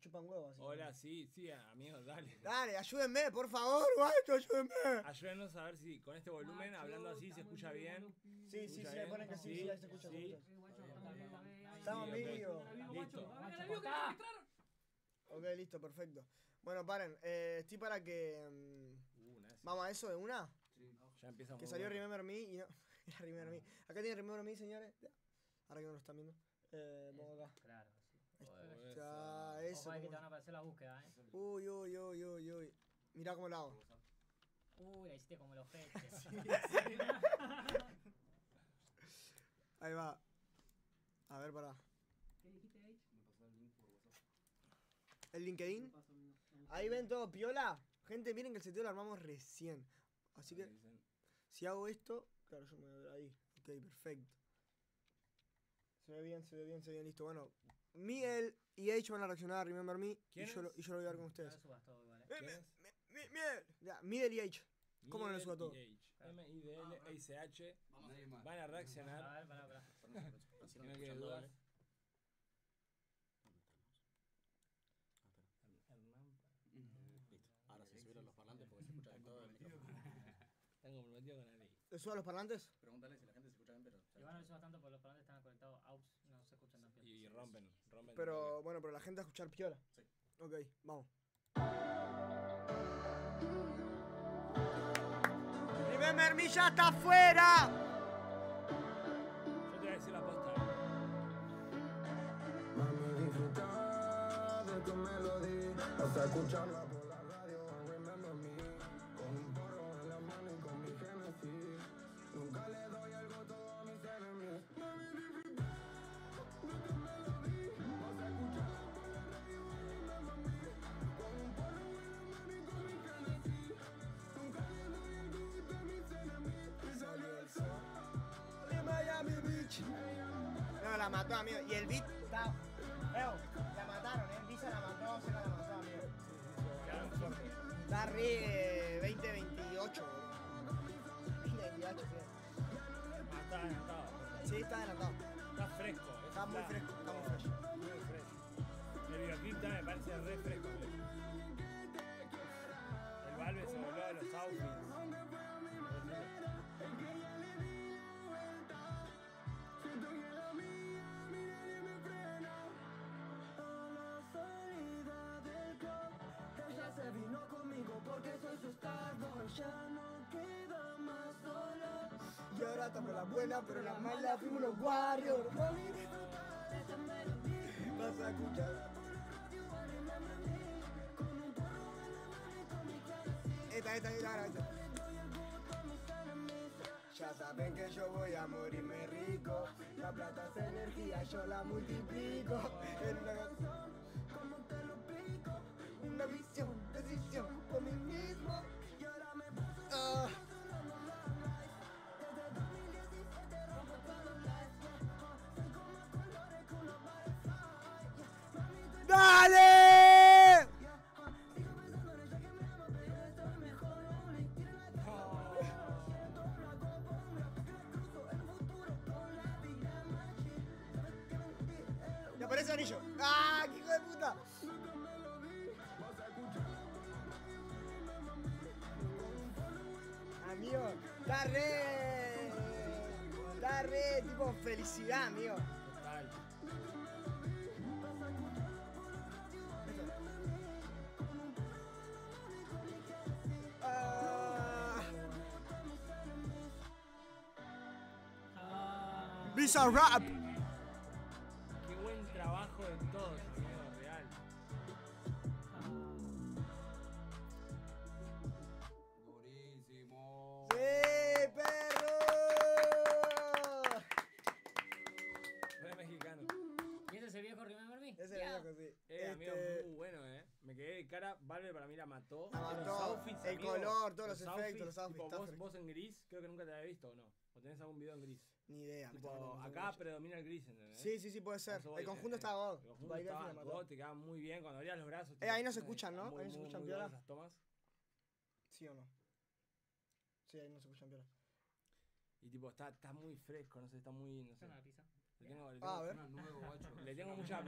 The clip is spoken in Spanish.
chupan huevos. así. Hola, sí, sí, amigos, dale. Dale, ayúdenme, por favor, guacho, ayúdenme. Ayúdenos a ver si con este volumen, hablando así, se escucha bien. Sí, sí, ¿Escucha sí, ponen que sí, sí, ahí se escucha. Sí. Estamos Sí, en ok. vivo. Listo. Ok, listo, perfecto. Bueno, paren, eh, estoy para que. mm, Uh, nice. Vamos a eso de una. Ya empieza Que salió bueno. Remember Me y no. Era Remember Me. Acá tiene Remember Me, señores. Ahora que no lo están viendo. Eh, acá. Claro, sí. Joder, Está, eso. Ojo ahí que te van a aparecer la búsqueda, eh. Uy, uy, uy, uy, uy. Mirá cómo lo hago. Uy, la hiciste como los peces. Ahí va. A ver, pará. El LinkedIn. Ahí ven todo piola. Gente, miren que el seteo lo armamos recién. Así que si hago esto, claro, yo me voy a ver ahí. Ok, perfecto. Se ve bien, se ve bien, se ve bien, listo. Bueno, Miguel y H van a reaccionar a Remember Me y ¿Quién yo, lo, y yo lo voy a ver con ustedes. lo subas todo igual, ¿Quién mi- es? mi- mi- Miguel. Ya, Miguel y H. ¿Cómo no le suba todo? y H. M-I-D-L, más. Van a A reaccionar. ver, pará. Así Que no espera. Hernán. Listo. Ahora se subieron los parlantes porque se escucha de todo el micrófono. Están comprometidos con la ley. ¿Le a los parlantes? Pregúntale si la gente se escucha bien, pero. Igual no lo subas tanto porque los parlantes están conectados AUX, no se escuchan tan bien. Y rompen, rompen. Pero bueno, pero la gente va a escuchar piola. Sí. Ok, vamos. Remember Me ya está afuera. Yo te voy a decir la posta. Mami, disfruta de tu melodía. Vas a escucharla la mató, amigo. Y el beat está. Eo, la mataron, ¿eh? Visa la mató, se la mató, amigo. Está re eh, 2028, boludo. 2028, sí. Ah, está adelantado. Sí, está adelantado. Está fresco. eso Está muy fresco, está muy fresco. Muy fresco. El videoclip también me parece re fresco. El Valve se volvió de los outfits. Starboy Ya no queda más dolor Y ahora estamos la buena, pero la mala fuimos los Warriors. Vas a escuchar. Esta, esta, esta, esta. Ya saben que yo voy a morirme rico. La plata es energía, yo la multiplico. En una canción, anillo! ¡Ah, qué hijo de puta! Amigo, está re. Está re, tipo, felicidad, amigo. Total. Ah, Visa Rap. Trabajo de todos, amigo, Valve para mí la mató. La Los mató. outfits, El amigo, color, todos los efectos, los outfits, Tipo, vos, en gris, creo que nunca te había visto, ¿o no? ¿O tenés algún video en gris? Ni idea. Tipo, acá mucho. predomina el gris, ¿entendés? Sí, sí, sí, puede ser. Voy, El conjunto eh, está God. El conjunto estaba. God, te quedaba muy bien. Cuando abrías los brazos. Eh, ahí no se escuchan, ¿no? muy, Ahí no se escuchan muy piola. buenas esas tomas. ¿Sí o no? Sí, ahí no se escuchan piola. Y tipo, está, está muy fresco, no sé, está muy, no sé. Le tengo, Ah, a ver. Nuevo, le tengo mucha,